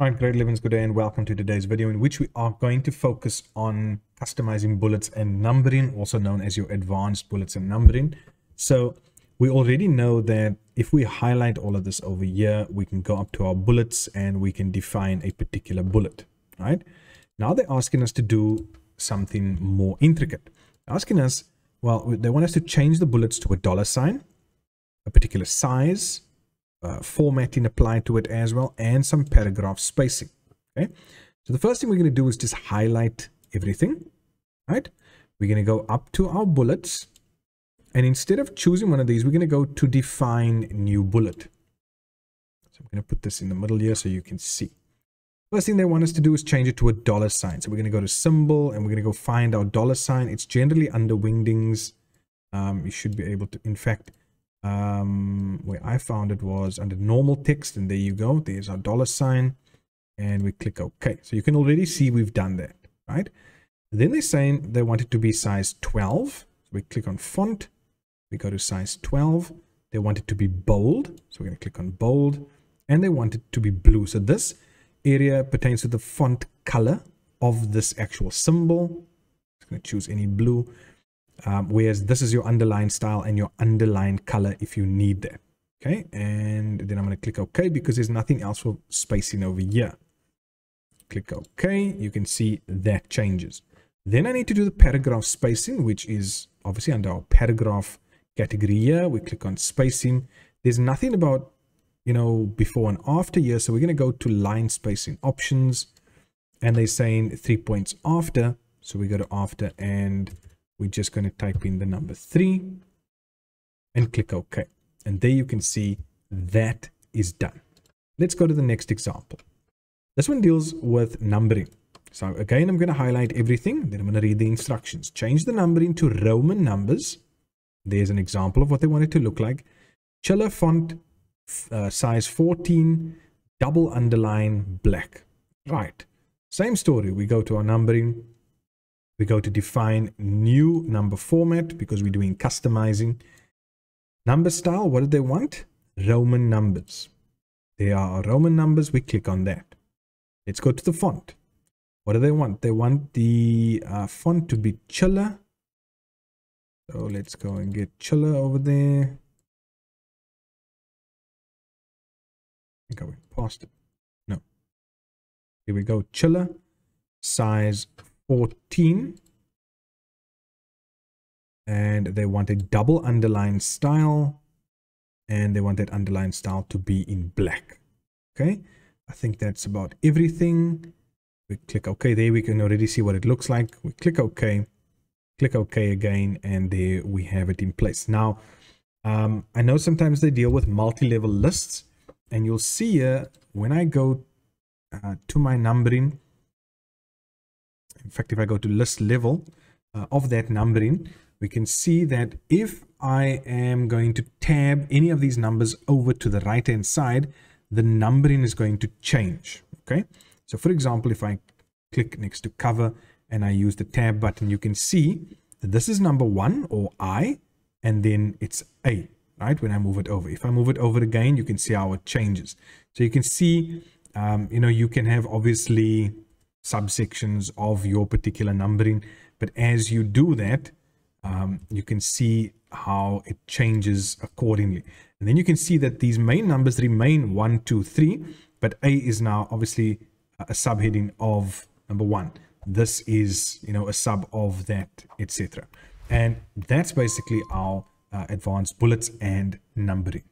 All right, grade 11's good day and welcome to today's video in which we are going to focus on customizing bullets and numbering, also known as your advanced bullets and numbering. So we already know that if we highlight all of this over here, we can go up to our bullets and we can define a particular bullet, right? Now they're asking us to do something more intricate. They're asking us, well, they want us to change the bullets to a dollar sign, a particular size, uh, formatting applied to it as well, and some paragraph spacing. Okay, so the first thing we're going to do is just highlight everything, right? We're going to go up to our bullets, and instead of choosing one of these, we're going to go to define new bullet. So I'm going to put this in the middle here so you can see. First thing they want us to do is change it to a dollar sign. So we're going to go to symbol and we're going to go find our dollar sign. It's generally under wingdings. Um, you should be able to, in fact, um, where I found it was under normal text and there you go there's our dollar sign and we click OK. So you can already see we've done that right? Then they're saying they want it to be size 12 so we click on font we go to size 12 they want it to be bold so we're going to click on bold and they want it to be blue. So this area pertains to the font color of this actual symbol. I'm going to choose any blue. Um, whereas this is your underline style and your underline color if you need that. Okay, and then I'm going to click OK because there's nothing else for spacing over here. Click OK, you can see that changes. Then I need to do the paragraph spacing, which is obviously under our paragraph category here. We click on spacing. There's nothing about, you know, before and after here. So we're going to go to line spacing options and they're saying three points after. So we go to after and we're just going to type in the number 3 and click OK. And there you can see that is done. Let's go to the next example. This one deals with numbering. So again, I'm going to highlight everything. Then I'm going to read the instructions. Change the numbering to Roman numbers. There's an example of what they want it to look like. Chiller font uh, size 14, double underline black. Right. Same story. We go to our numbering we go to define new number format because we're doing customizing. Number style, what do they want? Roman numbers. They are Roman numbers. We click on that. Let's go to the font. What do they want? They want the uh, font to be chiller. So let's go and get chiller over there. I think I went past it. No. Here we go. Chiller. Size 14 and they want a double underline style and they want that underline style to be in black. Okay? I think that's about everything. We click ok. There we can already see what it looks like. We click ok. Click ok again and there we have it in place. Now um, i know sometimes they deal with multi-level lists and you'll see here when i go uh, to my numbering in fact, if I go to list level uh, of that numbering, we can see that if I am going to tab any of these numbers over to the right hand side, the numbering is going to change. Okay. So for example, if I click next to cover and I use the tab button, you can see that this is number one or I, and then it's A, right? When I move it over. If I move it over again, you can see how it changes. So you can see, um, you know, you can have obviously subsections of your particular numbering. But as you do that, um, you can see how it changes accordingly. And then you can see that these main numbers remain 1, 2, 3, but A is now obviously a subheading of number 1. This is, you know, a sub of that, etc. And that's basically our uh, advanced bullets and numbering.